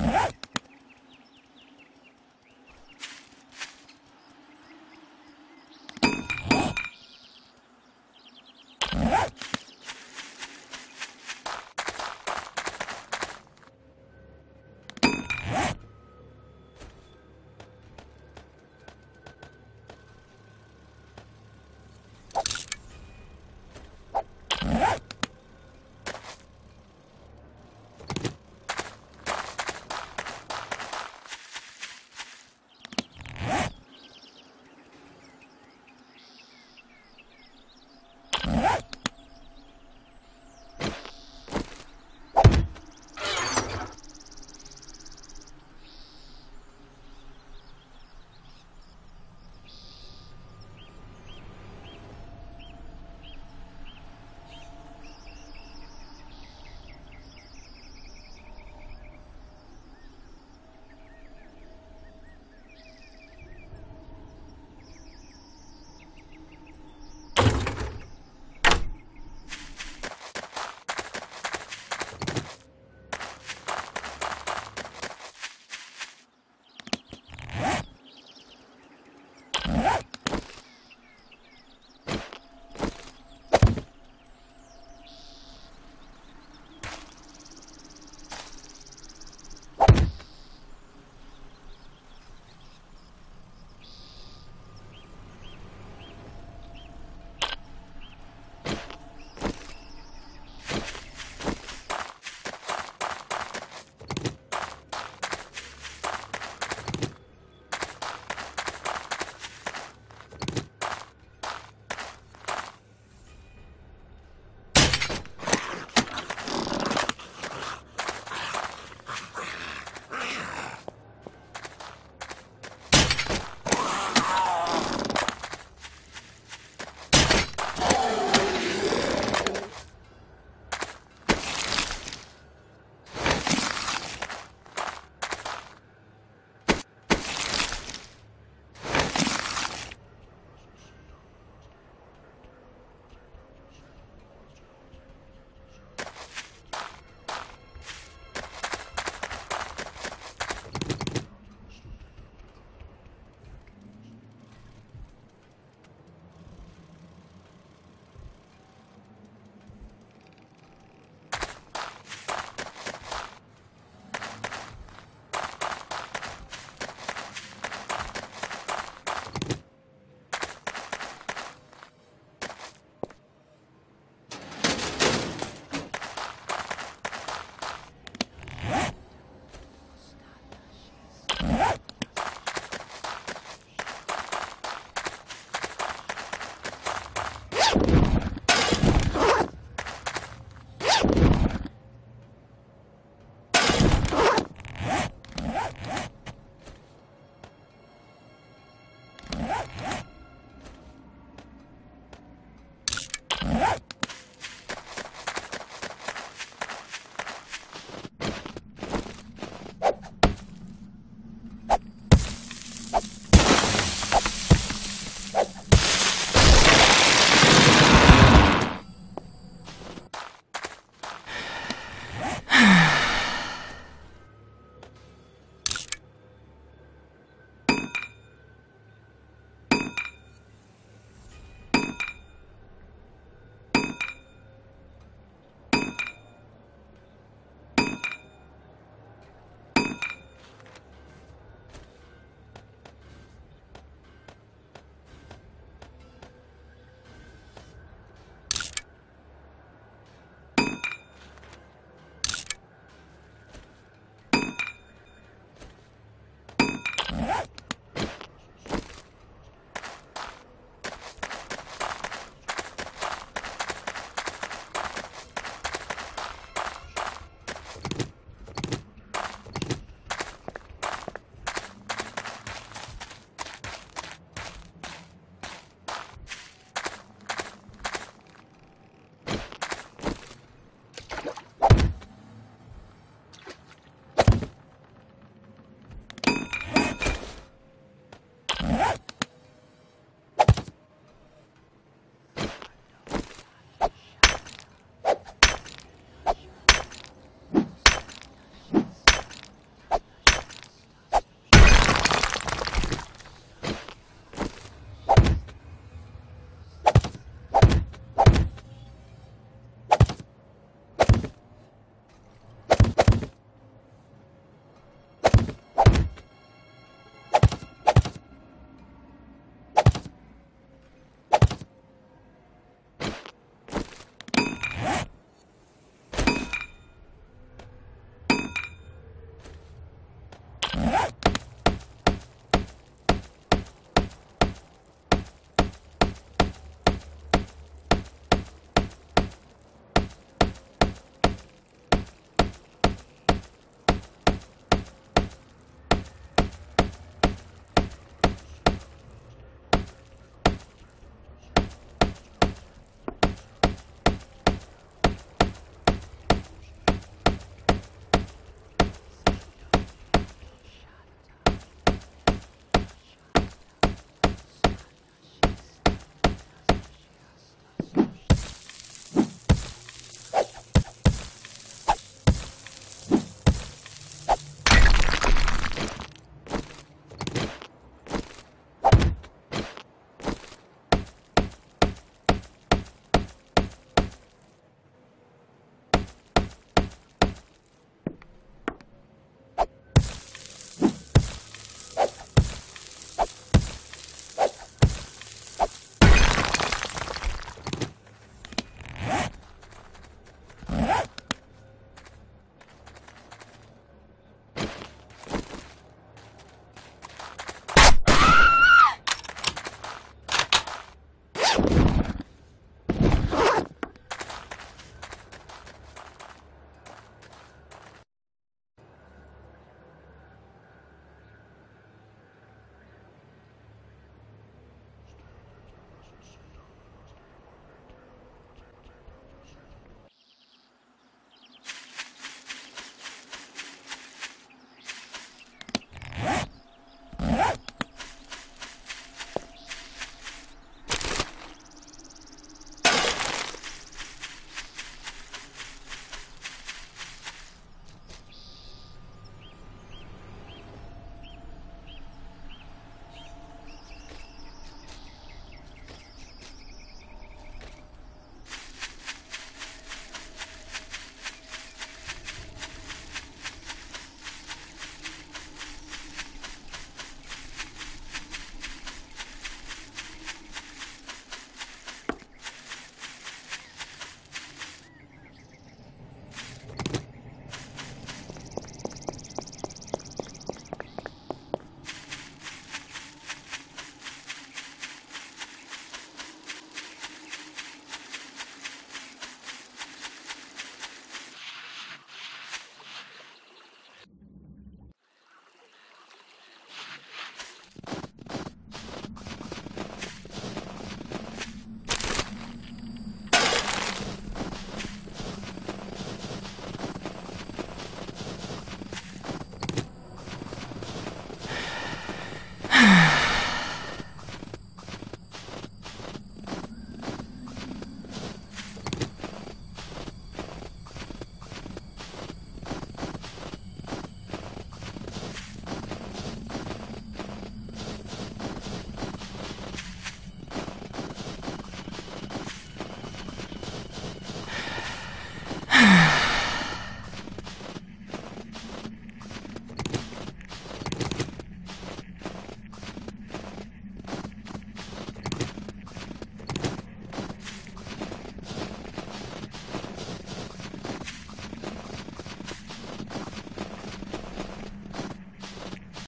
Yeah.